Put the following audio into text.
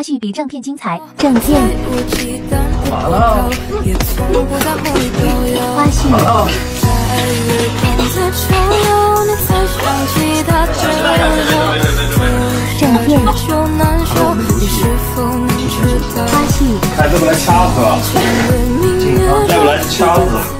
花絮比正片精彩，正片。花絮。正片，花絮。来，这么来掐死。紧，再不来掐死。